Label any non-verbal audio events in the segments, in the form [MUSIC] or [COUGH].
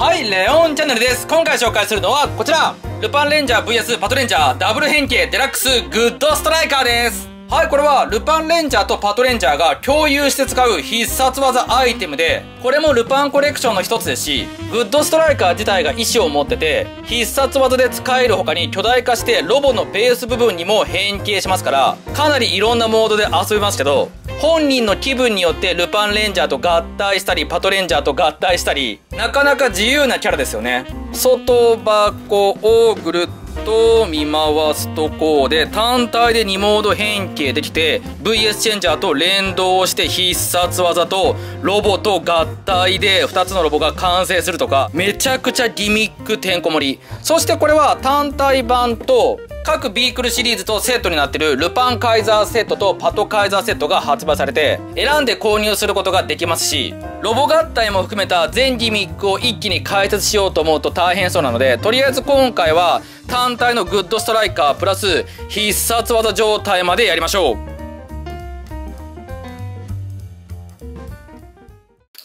はい、レオンチャンネルです。今回紹介するのはこちら。ルパンレンジャー VS パトレンジャーダブル変形デラックスグッドストライカーです。はい、これはルパンレンジャーとパトレンジャーが共有して使う必殺技アイテムで、これもルパンコレクションの一つですし、グッドストライカー自体が意志を持ってて、必殺技で使える他に巨大化してロボのベース部分にも変形しますから、かなりいろんなモードで遊べますけど、本人の気分によってルパンレンジャーと合体したりパトレンジャーと合体したりなかなか自由なキャラですよね。外箱をぐるっと見回すとこうで単体で2モード変形できて VS チェンジャーと連動して必殺技とロボと合体で2つのロボが完成するとかめちゃくちゃギミックてんこ盛り。そしてこれは単体版と各ビークルシリーズとセットになってるルパンカイザーセットとパトカイザーセットが発売されて選んで購入することができますしロボ合体も含めた全ギミックを一気に解説しようと思うと大変そうなのでとりあえず今回は単体のグッドストライカープラス必殺技状態までやりましょう。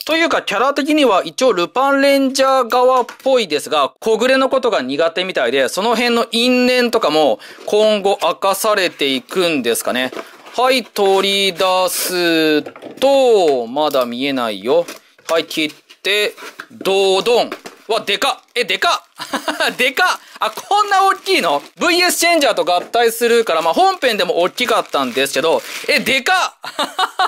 というか、キャラ的には一応ルパンレンジャー側っぽいですが、小暮のことが苦手みたいで、その辺の因縁とかも今後明かされていくんですかね。はい、取り出すと、まだ見えないよ。はい、切って、ドドン。わ、でかえ、でか [LAUGHS] でかあ、こんな大きいの ?VS チェンジャーと合体するから、まあ、本編でも大きかったんですけど、え、でか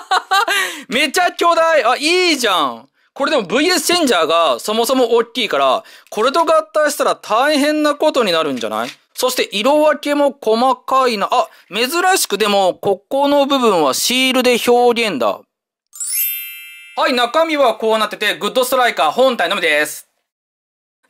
[LAUGHS] めちゃ巨大あ、いいじゃんこれでも VS チェンジャーがそもそも大きいから、これと合体したら大変なことになるんじゃない？そして色分けも細かいな。あ、珍しくでも、ここの部分はシールで表現だ。はい、中身はこうなってて、グッドストライカー本体のみです。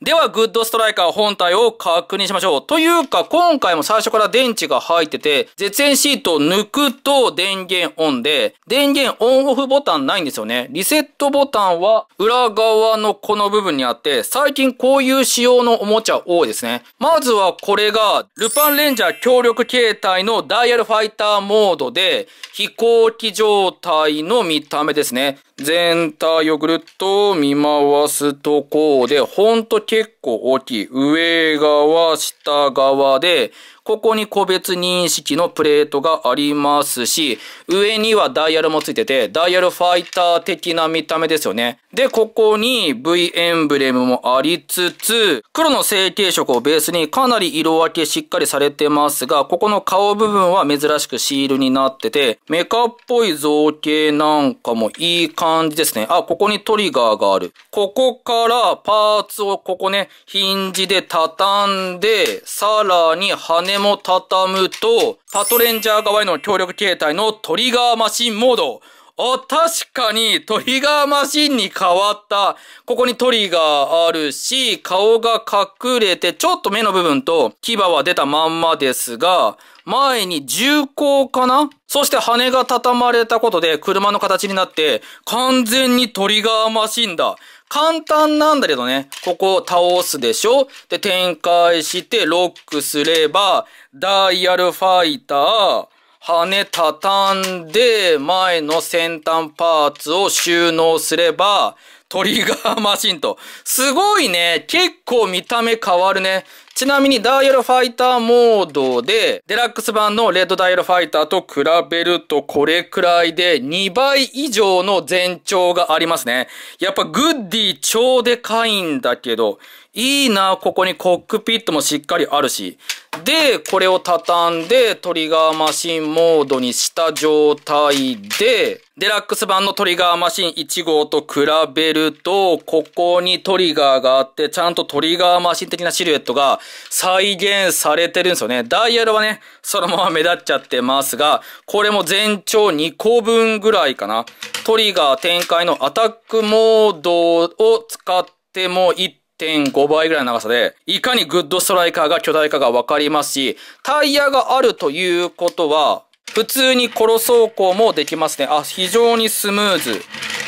では、グッドストライカー本体を確認しましょう。というか、今回も最初から電池が入ってて、絶縁シートを抜くと電源オンで、電源オンオフボタンないんですよね。リセットボタンは裏側のこの部分にあって、最近こういう仕様のおもちゃ多いですね。まずはこれが、ルパンレンジャー協力形態のダイヤルファイターモードで、飛行機状態の見た目ですね。全体をぐるっと見回すとこうで、ほんと結構大きい。上側、下側で、ここに個別認識のプレートがありますし、上にはダイヤルもついてて、ダイヤルファイター的な見た目ですよね。で、ここに V エンブレムもありつつ、黒の成形色をベースにかなり色分けしっかりされてますが、ここの顔部分は珍しくシールになってて、メカっぽい造形なんかもいい感じですね。あ、ここにトリガーがある。ここからパーツをここね、ヒンジで畳んで、さらに羽も畳むと、パトレンジャー側への協力形態のトリガーマシンモード。あ、確かにトリガーマシンに変わった。ここにトリガーあるし、顔が隠れて、ちょっと目の部分と牙は出たまんまですが、前に重厚かな？そして羽が畳まれたことで車の形になって、完全にトリガーマシンだ。簡単なんだけどね、ここを倒すでしょ？で、展開してロックすれば、ダイヤルファイター、羽畳んで前の先端パーツを収納すれば、トリガーマシンと。すごいね。結構見た目変わるね。ちなみにダイヤルファイターモードで、デラックス版のレッドダイヤルファイターと比べるとこれくらいで2倍以上の全長がありますね。やっぱグッディ超でかいんだけど、いいな、ここにコックピットもしっかりあるし。で、これを畳んでトリガーマシンモードにした状態で、デラックス版のトリガーマシン1号と比べると、ここにトリガーがあって、ちゃんとトリガーマシン的なシルエットが再現されてるんですよね。ダイヤルはね、そのまま目立っちゃってますが、これも全長2個分ぐらいかな。トリガー展開のアタックモードを使っても1.5倍ぐらいの長さで、いかにグッドストライカーが巨大化がわかりますし、タイヤがあるということは、普通にコロ走行もできますね。あ、非常にスムーズ。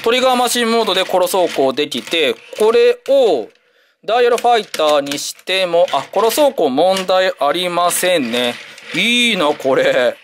トリガーマシンモードでコロ走行できて、これをダイヤルファイターにしても、あ、殺そうこう問題ありませんね。いいな、これ。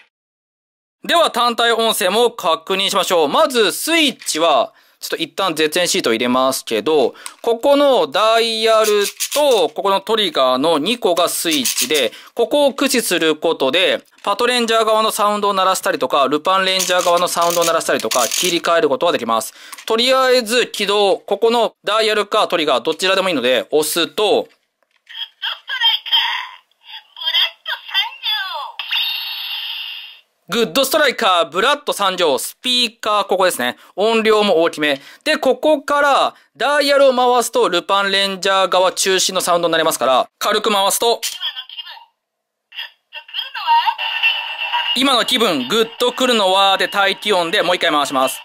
では単体音声も確認しましょう。まずスイッチはちょっと一旦絶縁シート入れますけど、ここのダイヤルと、ここのトリガーの2個がスイッチで、ここを駆使することで、パトレンジャー側のサウンドを鳴らしたりとか、ルパンレンジャー側のサウンドを鳴らしたりとか、切り替えることができます。とりあえず起動、ここのダイヤルかトリガーどちらでもいいので、押すと、グッドストライカー、ぶらっと参上、スピーカー、ここですね。音量も大きめ。で、ここから、ダイヤルを回すと、ルパンレンジャー側中心のサウンドになりますから、軽く回すと、今の気分、グッとくるのは、で、待機音でもう一回回します。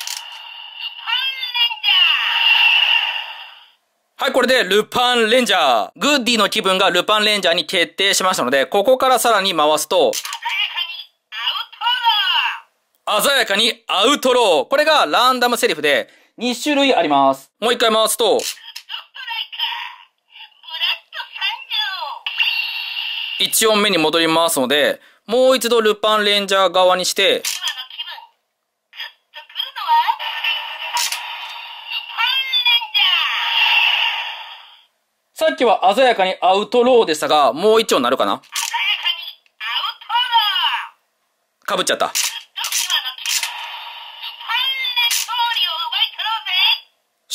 はい、これで、ルパンレンジャー。グッディの気分がルパンレンジャーに決定しましたので、ここからさらに回すと、鮮やかにアウトロー。これがランダムセリフで2種類あります。もう一回回すと、1音目に戻りますので、もう一度ルパンレンジャー側にして、さっきは鮮やかにアウトローでしたが、もう一音なるかな？かぶっちゃった。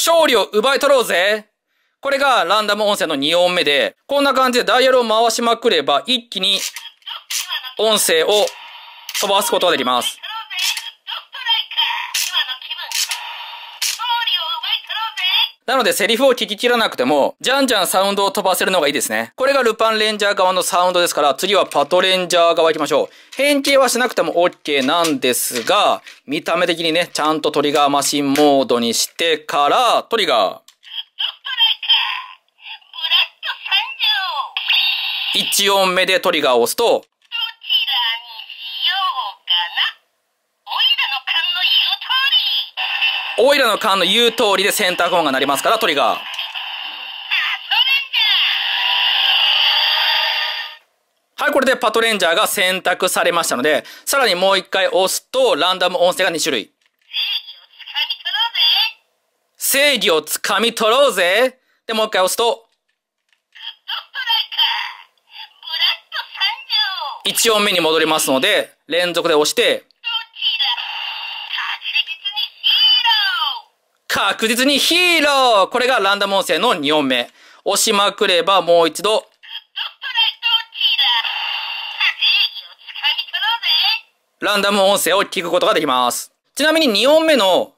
勝利を奪い取ろうぜこれがランダム音声の2音目で、こんな感じでダイヤルを回しまくれば一気に音声を飛ばすことができます。なのでセリフを聞き切らなくても、じゃんじゃんサウンドを飛ばせるのがいいですね。これがルパンレンジャー側のサウンドですから、次はパトレンジャー側行きましょう。変形はしなくても OK なんですが、見た目的にね、ちゃんとトリガーマシンモードにしてから、トリガー。1音目でトリガーを押すと、オイラの勘の言う通りでセンターコーンが鳴りますから、トリガー。はい、これでパトレンジャーが選択されましたので、さらにもう一回押すと、ランダム音声が2種類。正義をつかみ取ろうぜで、もう一回押すと、1音目に戻りますので、連続で押して、確実にヒーローこれがランダム音声の2音目。押しまくればもう一度。ランダム音声を聞くことができます。ちなみに2音目の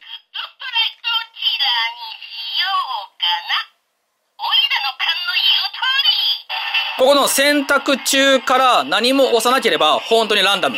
ここの選択中から何も押さなければ本当にランダム。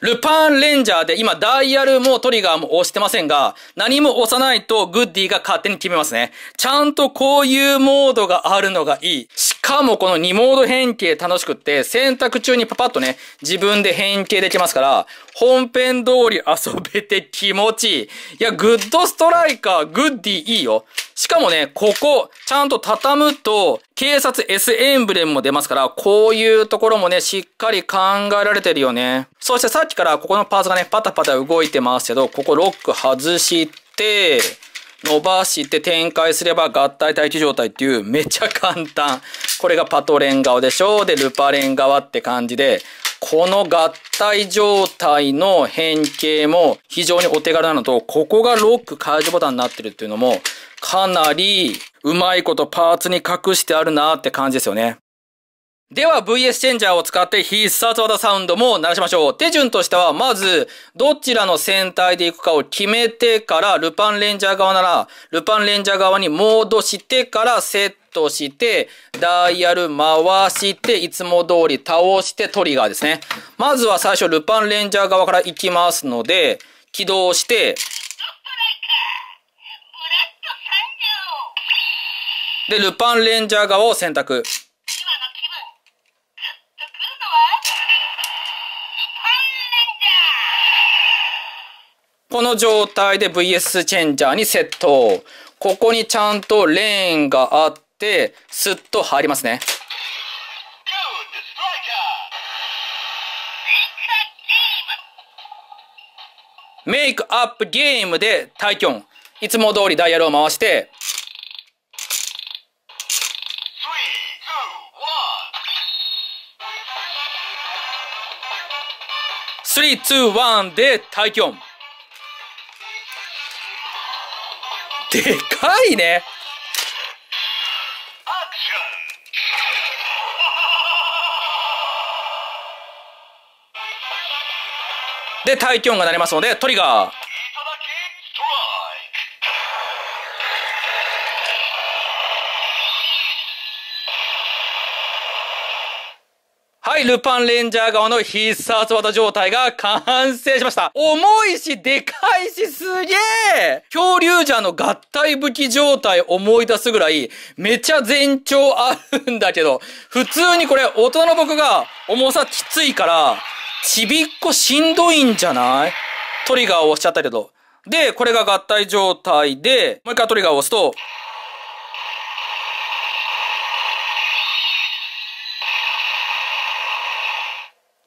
ルパンレンジャーで今ダイヤルもトリガーも押してませんが、何も押さないとグッディが勝手に決めますね。ちゃんとこういうモードがあるのがいい。かもこの2モード変形楽しくって、選択中にパパッとね、自分で変形できますから、本編通り遊べて気持ちいい。いや、グッドストライカー、グッディいいよ。しかもね、ここ、ちゃんと畳むと、警察 S エンブレムも出ますから、こういうところもね、しっかり考えられてるよね。そしてさっきからここのパーツがね、パタパタ動いてますけど、ここロック外して、伸ばして展開すれば合体待機状態っていうめっちゃ簡単。これがパトレン側でしょで、ルパレン側って感じで、この合体状態の変形も非常にお手軽なのと、ここがロック解除ボタンになってるっていうのも、かなりうまいことパーツに隠してあるなって感じですよね。では VS チェンジャーを使って必殺技サウンドも鳴らしましょう。手順としては、まず、どちらの戦隊で行くかを決めてから、ルパンレンジャー側なら、ルパンレンジャー側に戻してからセットして、ダイヤル回して、いつも通り倒してトリガーですね。まずは最初、ルパンレンジャー側から行きますので、起動して、で、ルパンレンジャー側を選択。この状態で VS チェンジャーにセット。ここにちゃんとレーンがあって、スッと入りますね。メイクアップゲームでタイキョン。いつも通りダイヤルを回して、3、2、1でタイキョン。でかいね。で、耐気温が鳴りますので、トリガー。い、ルパンレンジャー側の必殺技状態が完成しました。重いし、でかいし、すげえ恐竜ジャーの合体武器状態思い出すぐらい、めちゃ全長あるんだけど、普通にこれ、大人の僕が重さきついから、ちびっこしんどいんじゃない？トリガーを押しちゃったけど。で、これが合体状態で、もう一回トリガーを押すと、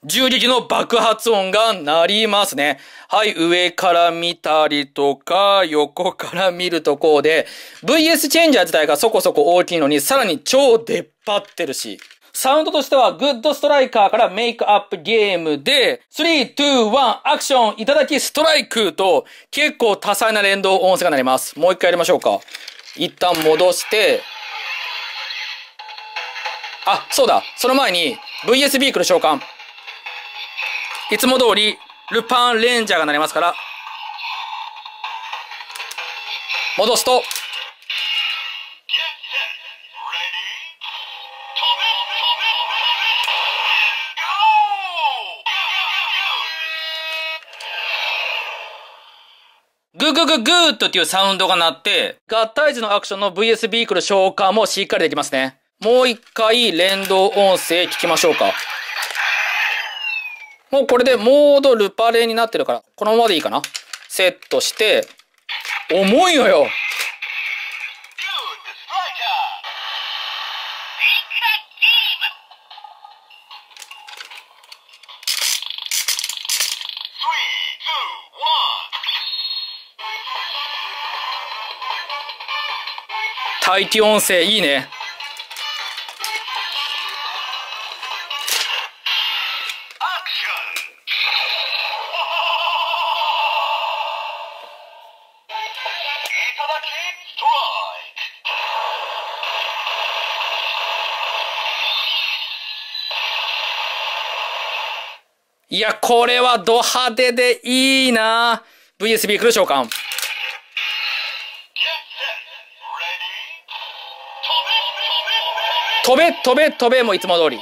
銃撃の爆発音が鳴りますね。はい、上から見たりとか、横から見るとこうで、VS チェンジャー自体がそこそこ大きいのに、さらに超出っ張ってるし、サウンドとしては、グッドストライカーからメイクアップゲームで、3、2、1、アクション、いただきストライクと、結構多彩な連動音声がなります。もう一回やりましょうか。一旦戻して、あ、そうだ。その前に、VS ビークル召喚。いつも通り、ルパンレンジャーがなりますから、戻すと、ググググーッとっていうサウンドが鳴って、合体時のアクションの VS ビークル消化もしっかりできますね。もう一回連動音声聞きましょうか。もうこれでモードルパレになってるから、このままでいいかな。セットして、重いのよ排気音声いいね。いや、これはド派手でいいな VSB 来る召喚。飛べ飛べ飛べもいつも通り。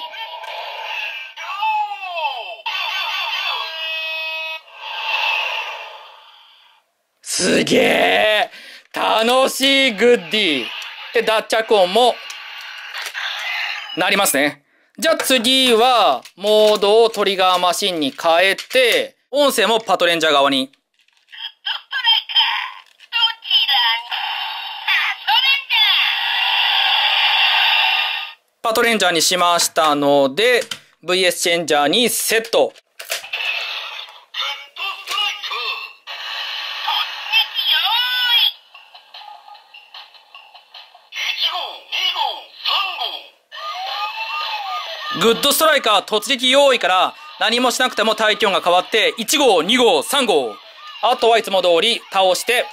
すげえ楽しいグッディで、脱着音も、なりますね。じゃあ次は、モードをトリガーマシンに変えて、音声もパトレンジャー側に。パトレンジャーにしましたので、VS チェンジャーにセット。グッドストライカー突撃用意から何もしなくても体温が変わって1号、2号、3号。あとはいつも通り倒して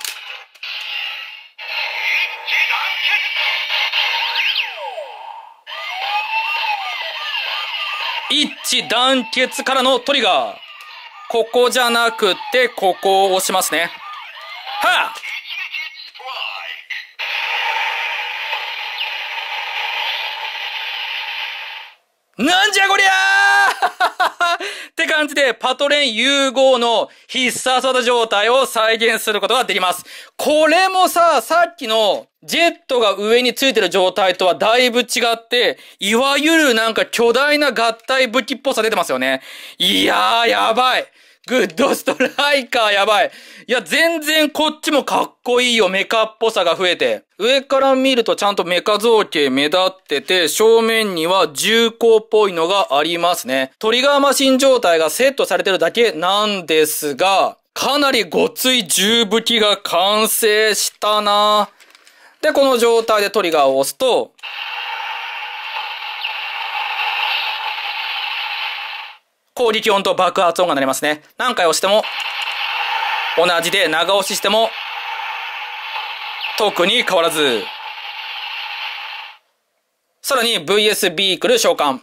一致団結からのトリガー。ここじゃなくて、ここを押しますね。はあなんじゃこりゃーって感じで、パトレン融合の必殺技状態を再現することができます。これもさ、さっきのジェットが上についてる状態とはだいぶ違って、いわゆるなんか巨大な合体武器っぽさ出てますよね。いやー、やばい。グッドストライカーやばい。いや、全然こっちもかっこいいよ。メカっぽさが増えて。上から見るとちゃんとメカ造形目立ってて、正面には重厚っぽいのがありますね。トリガーマシン状態がセットされてるだけなんですが、かなりごつい重武器が完成したなで、この状態でトリガーを押すと、攻撃音と爆発音が鳴りますね。何回押しても、同じで長押ししても、特に変わらず。さらに VS ビークル召喚。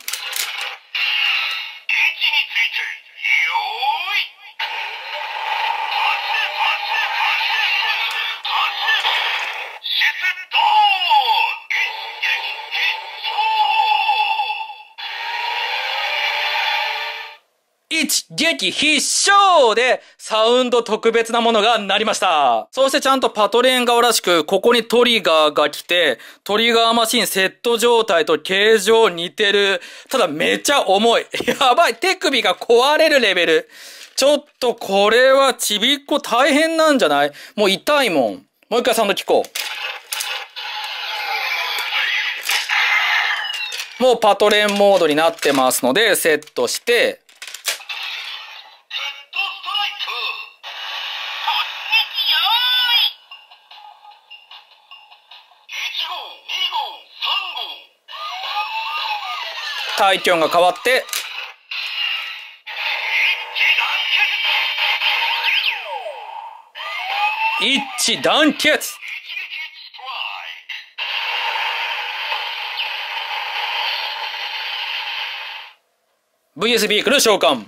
一撃必勝でサウンド特別なものがなりました。そしてちゃんとパトレーン側らしく、ここにトリガーが来て、トリガーマシンセット状態と形状似てる。ただめちゃ重い。[LAUGHS] やばい。手首が壊れるレベル。ちょっとこれはちびっこ大変なんじゃない？もう痛いもん。もう一回サウンド聞こう。もうパトレーンモードになってますので、セットして、大気温が変わって一致団結。VS ビークル召喚。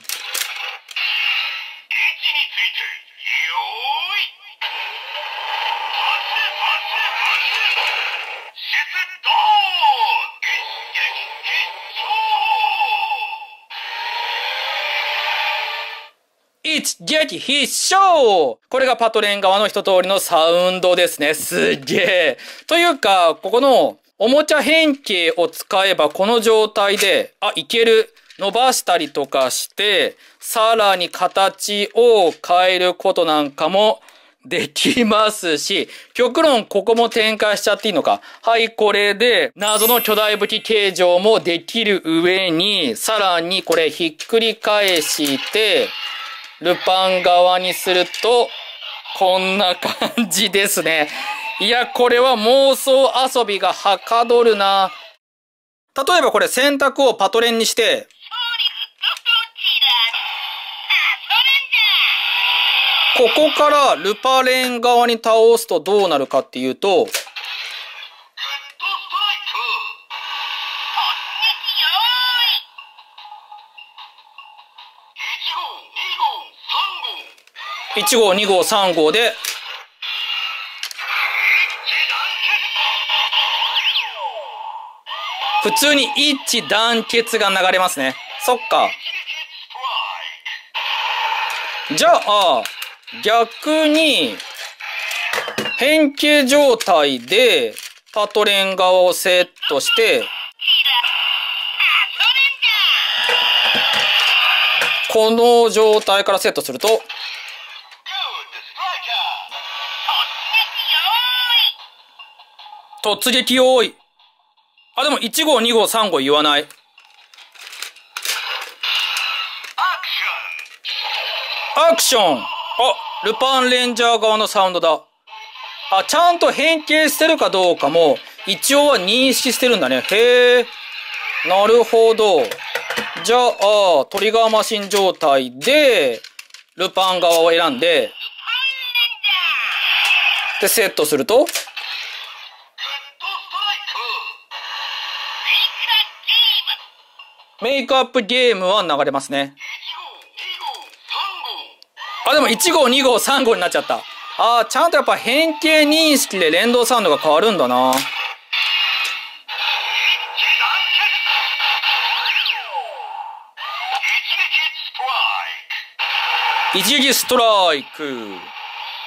一撃必勝これがパトレン側の一通りのサウンドですね。すげえ。というか、ここのおもちゃ変形を使えばこの状態で、あ、いける。伸ばしたりとかして、さらに形を変えることなんかもできますし、極論ここも展開しちゃっていいのか。はい、これで謎の巨大武器形状もできる上に、さらにこれひっくり返して、ルパン側にすると、こんな感じですね。いや、これは妄想遊びがはかどるな。例えばこれ選択をパトレンにして、ここからルパレン側に倒すとどうなるかっていうと、1号、2号、3号で、普通に一致団結が流れますね。そっか。じゃあ、逆に、変形状態でパトレン側をセットして、この状態からセットすると、突撃多い。あ、でも1号、2号、3号言わない。アクションあ、ルパンレンジャー側のサウンドだ。あ、ちゃんと変形してるかどうかも、一応は認識してるんだね。へえ。なるほど。じゃあ、トリガーマシン状態で、ルパン側を選んで、で、セットすると、メイクアップゲームは流れますね。あ、でも1号、2号、3号になっちゃった。ああ、ちゃんとやっぱ変形認識で連動サウンドが変わるんだな。一撃ストライク。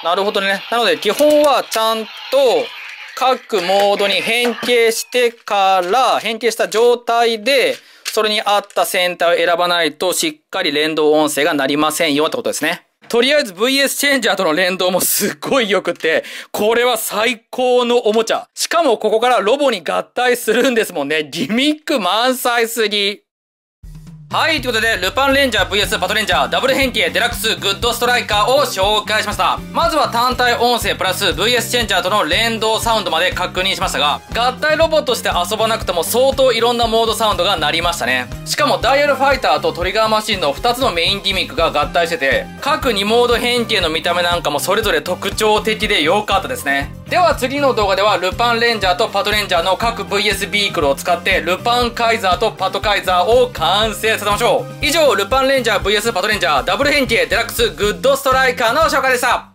なるほどね。なので基本はちゃんと各モードに変形してから、変形した状態でそれに合ったセンターを選ばないとしっかり連動音声がなりませんよってことですね。とりあえず VS チェンジャーとの連動もすっごい良くて、これは最高のおもちゃ。しかもここからロボに合体するんですもんね。ギミック満載すぎ。はい、ということで、ルパンレンジャー VS パトレンジャーダブル変形デラックスグッドストライカーを紹介しました。まずは単体音声プラス VS チェンジャーとの連動サウンドまで確認しましたが、合体ロボとして遊ばなくても相当いろんなモードサウンドが鳴りましたね。しかもダイヤルファイターとトリガーマシンの2つのメインギミックが合体してて、各2モード変形の見た目なんかもそれぞれ特徴的で良かったですね。では次の動画ではルパンレンジャーとパトレンジャーの各 VS ビークルを使ってルパンカイザーとパトカイザーを完成させましょう。以上、ルパンレンジャー VS パトレンジャーダブル変形デラックスグッドストライカーの紹介でした。